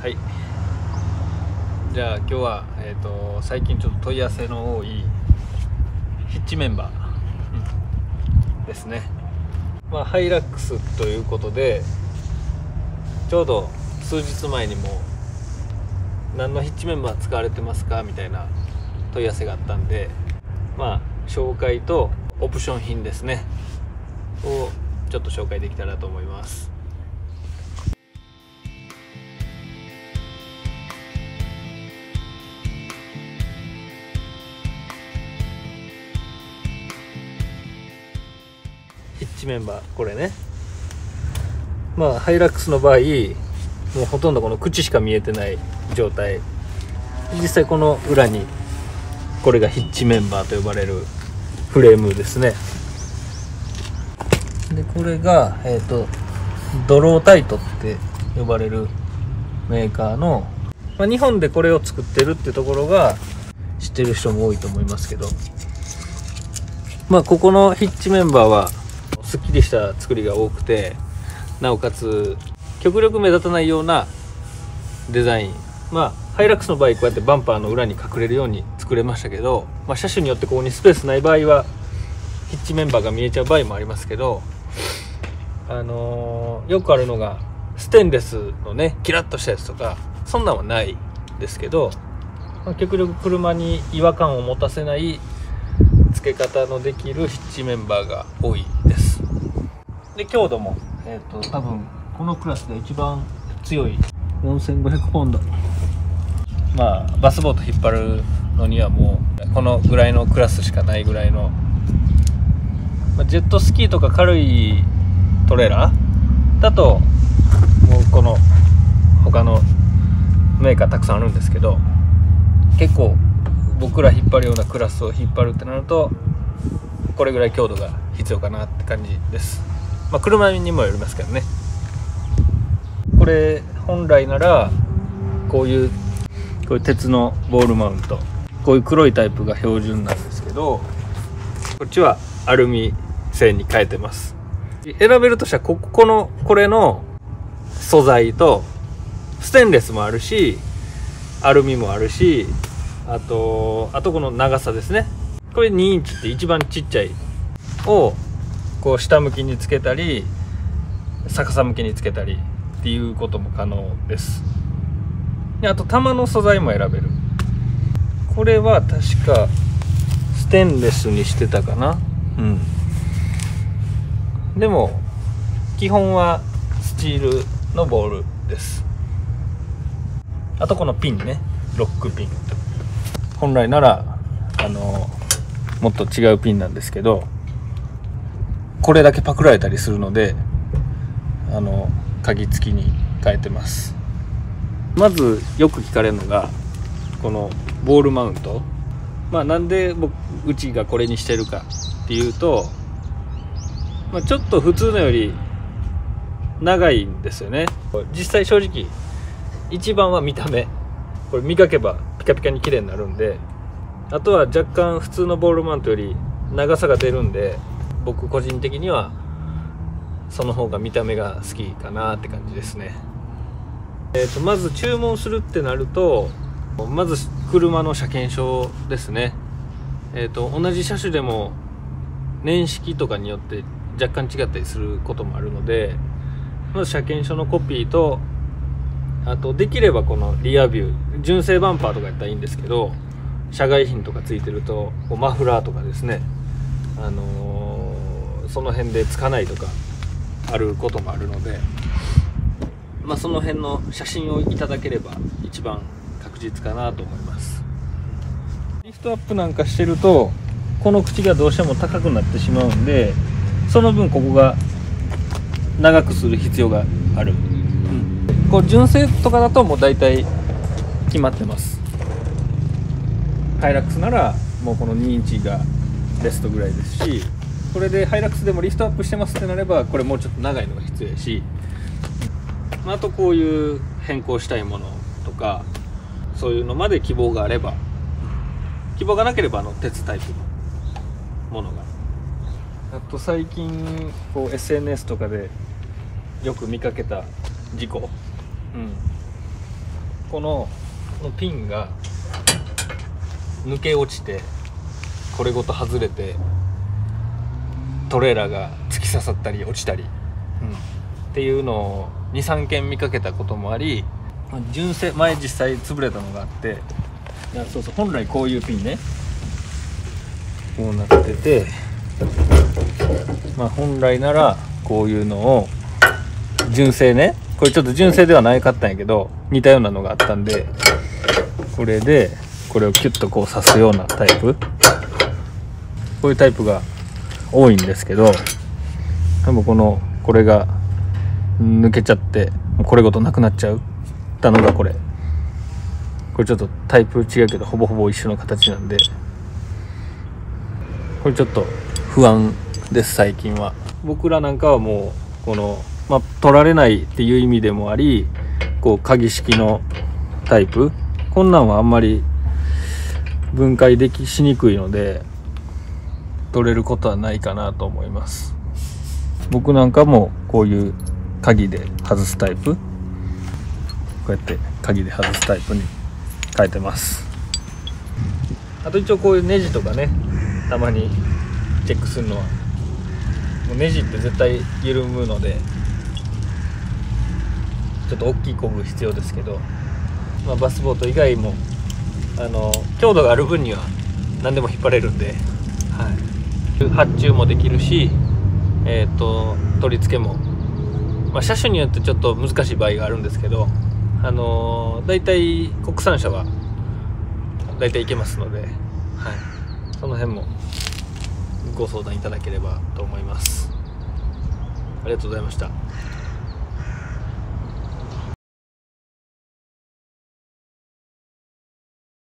はい。じゃあ今日は、えーと、最近ちょっと問い合わせの多いヒッチメンバー、ですね。まあハイラックスということでちょうど数日前にも何のヒッチメンバー使われてますか？みたいな問い合わせがあったんでまあ紹介とオプション品ですね。をちょっと紹介できたらと思います。メンバーこれね。まあハイラックスの場合もうほとんどこの口しか見えてない状態。実際この裏にこれがヒッチメンバーと呼ばれるフレームですね。でこれがえっ、ー、とドロータイトって呼ばれるメーカーの、まあ、日本でこれを作ってるってところが知ってる人も多いと思いますけど。まあここのヒッチメンバーはすっきりした作りが多くてなおかつ極力目立たないようなデザイン。まあハイラックスの場合こうやってバンパーの裏に隠れるように作れましたけど、まあ、車種によってここにスペースない場合はヒッチメンバーが見えちゃう場合もありますけどあのー、よくあるのがステンレスのねキラッとしたやつとかそんなんはないですけど、まあ、極力車に違和感を持たせない付け方のできるヒッチメンバーが多い。で強度も、えーと、多分このクラスで一番強い。4500ポンド。まあバスボート引っ張るのにはもうこのぐらいのクラスしかないぐらいの、まあ、ジェットスキーとか軽いトレーラーだともうこの他のメーカーたくさんあるんですけど結構僕ら引っ張るようなクラスを引っ張るってなるとこれぐらい強度が必要かなって感じですまあ車にもよりますけどね。これ本来ならこういうこういう鉄のボールマウント。こういう黒いタイプが標準なんですけどこっちはアルミ製に変えてます。選べるとしたらここのこれの素材とステンレスもあるしアルミもあるしあとあとこの長さですね。これ2インチって一番ちっちゃい。をこう下向きにつけたり逆さ向きにつけたりっていうことも可能です。であと玉の素材も選べる。これは確かステンレスにしてたかな。うん。でも基本はスチールのボールです。あとこのピンね。ロックピン。本来ならあのもっと違うピンなんですけど。これだけパクられたりするのであの鍵付きに変えてます。まずよく聞かれるのがこのボールマウント。まあなんで僕うちがこれにしてるかっていうとまあ、ちょっと普通のより長いんですよね。実際正直一番は見た目。これ磨けばピカピカに綺麗になるんであとは若干普通のボールマウントより長さが出るんで僕個人的にはその方が見た目が好きかなって感じですね。えーと、まず注文するってなるとまず車の車検証ですね。えーと同じ車種でも年式とかによって若干違ったりすることもあるのでまず車検証のコピーとあとできればこのリアビュー純正バンパーとかやったらいいんですけど社外品とかついてるとマフラーとかですね。あのー、その辺でつかないとかあることもあるのでまあその辺の写真をいただければ一番確実かなと思います。リフトアップなんかしてるとこの口がどうしても高くなってしまうんでその分ここが長くする必要がある、うん、こう純正とかだともう大体決まってます。ハイラックスならもうこの2インチがベストぐらいですしこれでハイラックスでもリフトアップしてますってなればこれもうちょっと長いのが必要やしあとこういう変更したいものとかそういうのまで希望があれば希望がなければあの鉄タイプのものが。あと最近こう SNS とかでよく見かけた事故、うん、このピンが抜け落ちてこれごと外れてトレーラーが突き刺さったり落ちたり、うん、っていうのを23件見かけたこともあり純正前実際潰れたのがあって。いやそうそう本来こういうピンね。こうなってて。まあ本来ならこういうのを純正ね。これちょっと純正ではないかったんやけど似たようなのがあったんでこれでこれをキュッとこう刺すようなタイプ。こういうタイプが多いんですけど多分このこれが抜けちゃってこれごとなくなっちゃうたのがこれ。これちょっとタイプ違うけどほぼほぼ一緒の形なんで。これちょっと不安です最近は。僕らなんかはもうこのまあ、取られないっていう意味でもありこう鍵式のタイプ。こんなんはあんまり分解できしにくいので取れることはないかなと思います。僕なんかもこういう鍵で外すタイプ。こうやって鍵で外すタイプに変えてます。あと一応こういうネジとかねたまにチェックするのは。もうネジって絶対緩むのでちょっと大きい工具必要ですけど、まあ、バスボート以外もあの強度がある分には何でも引っ張れるんで、はい、発注もできるし、えーと、取り付けも、まあ、車種によってちょっと難しい場合があるんですけど、あのー、大体国産車は大体いけますので、はい、その辺もご相談いただければと思います。ありがとうございました。